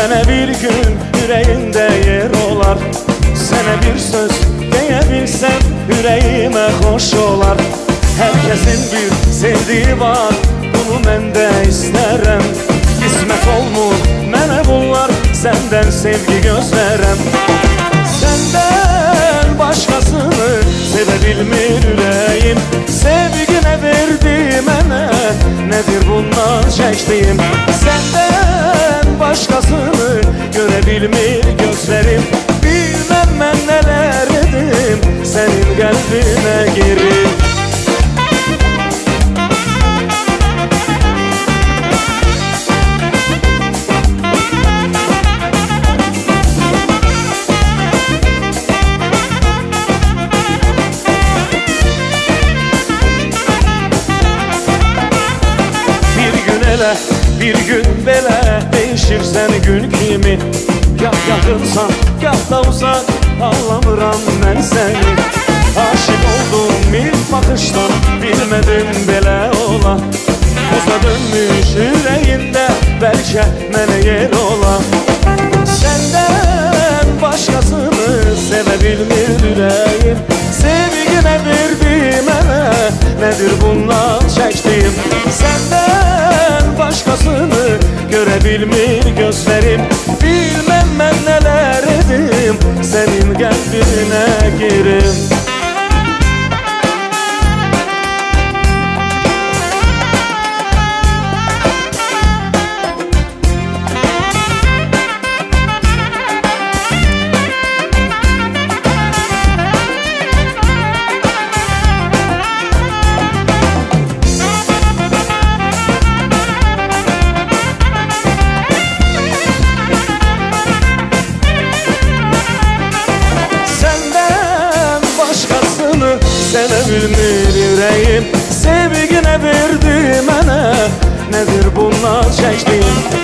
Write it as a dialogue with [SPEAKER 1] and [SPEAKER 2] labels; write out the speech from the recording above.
[SPEAKER 1] mənə bir gün ürəyində yer olar. Sənə bir söz deyə bilsəm ürəyimə xoş olar. Hər kəsin bir sevdiyi var, bunu mən də istərəm Qismət olmur mənə bunlar, səndən sevgi gözlərəm Səndən başqasını sevə bilmir ürəyim Sevgi nə verdi mənə, nədir bundan çəkdiyim Səndən başqasını görə bilmir gözlərim Bilməm mən nələr edim, sənin qəlbinə girim Bir gün gün belə Değişirsən gün kimi Gah yaxınsan, gah da uzaq Anlamıram mən səni Aşık oldum ilk bakıştan Bilmədim belə ola. Boza dönmüş ürəyində Bəlkə mənə yer ola. Səndən başqasını sevə bilmir ürəyim Sevgi nə verdi mənə Nədir bundan çəkdiyim Səndən başqasını görə bilmir gözlərim Bilməm mən nələr edim Sənin qəlbinə girim sənə bilmir ürəyim Sevginə verdi mənə Nədir bundan çəkdim